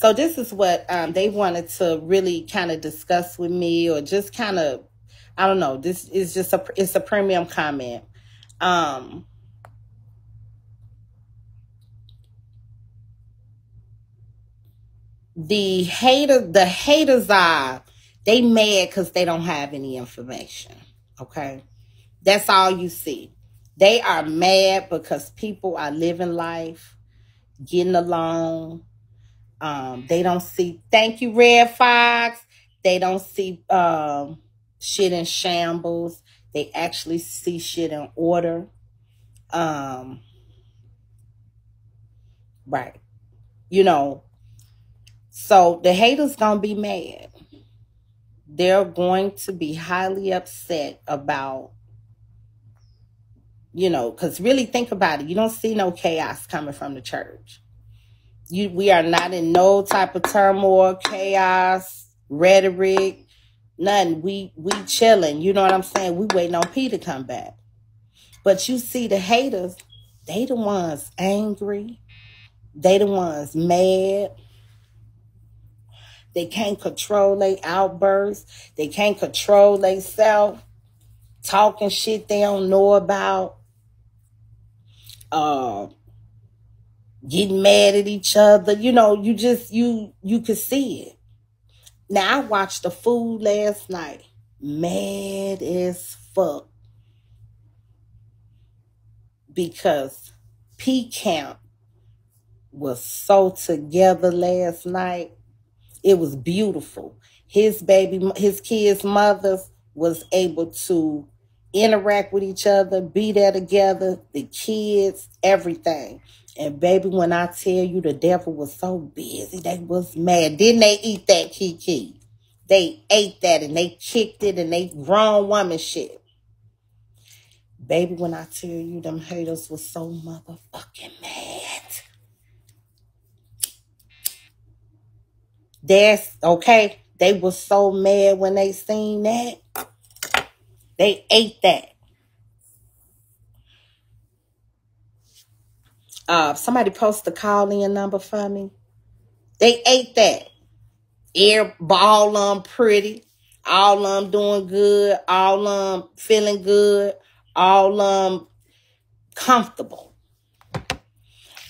So this is what um, they wanted to really kind of discuss with me, or just kind of, I don't know. This is just a it's a premium comment. Um, the hater, the haters are they mad because they don't have any information. Okay, that's all you see. They are mad because people are living life, getting along. Um, they don't see. Thank you, Red Fox. They don't see um, shit in shambles. They actually see shit in order. Um, right. You know, so the haters gonna be mad. They're going to be highly upset about, you know, because really think about it. You don't see no chaos coming from the church. You we are not in no type of turmoil, chaos, rhetoric, nothing. We we chilling. You know what I'm saying? We waiting on P to come back. But you see the haters, they the ones angry. They the ones mad. They can't control their outbursts. They can't control themselves. Talking shit they don't know about. Uh, getting mad at each other. You know, you just you you could see it. Now I watched the food last night. Mad as fuck. Because P Camp was so together last night. It was beautiful. His baby, his kids' mothers was able to interact with each other, be there together, the kids, everything. And baby, when I tell you the devil was so busy, they was mad. Didn't they eat that kiki? They ate that and they kicked it and they grown woman shit. Baby, when I tell you them haters was so motherfucking mad. That's okay. They were so mad when they seen that. They ate that. Uh, somebody post the call in number for me. They ate that. Air all them pretty, all them doing good, all them feeling good, all them comfortable.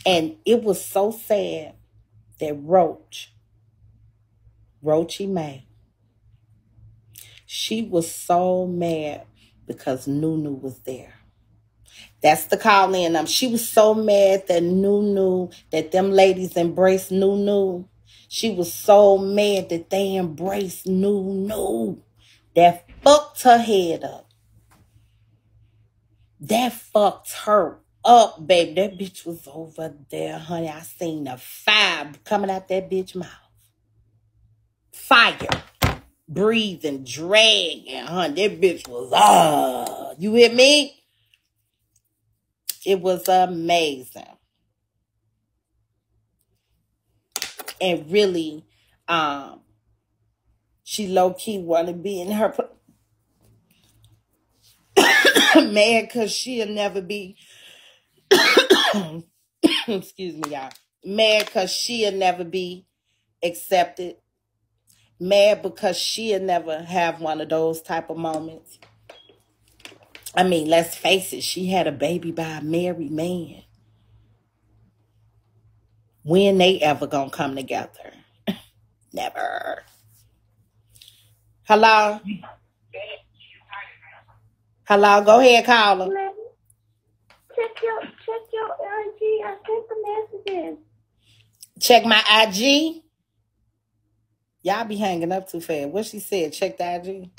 And it was so sad that Roach, Roachy May, she was so mad because Nunu was there. That's the call in. Um, she was so mad that Nunu, that them ladies embraced Nunu. She was so mad that they embraced Nunu. That fucked her head up. That fucked her up, baby. That bitch was over there, honey. I seen the fire coming out that bitch mouth. Fire. Breathing, dragging, honey. That bitch was, ah. You hear me? It was amazing. And really, um, she low key want to be in her mad because she'll never be. excuse me, y'all. Mad because she'll never be accepted. Mad because she'll never have one of those type of moments. I mean, let's face it, she had a baby by a married man. When they ever gonna come together? Never. Hello? Hello, go ahead, caller. Check your check your IG. I sent the messages. Check my IG. Y'all be hanging up too fast. What she said, check the IG.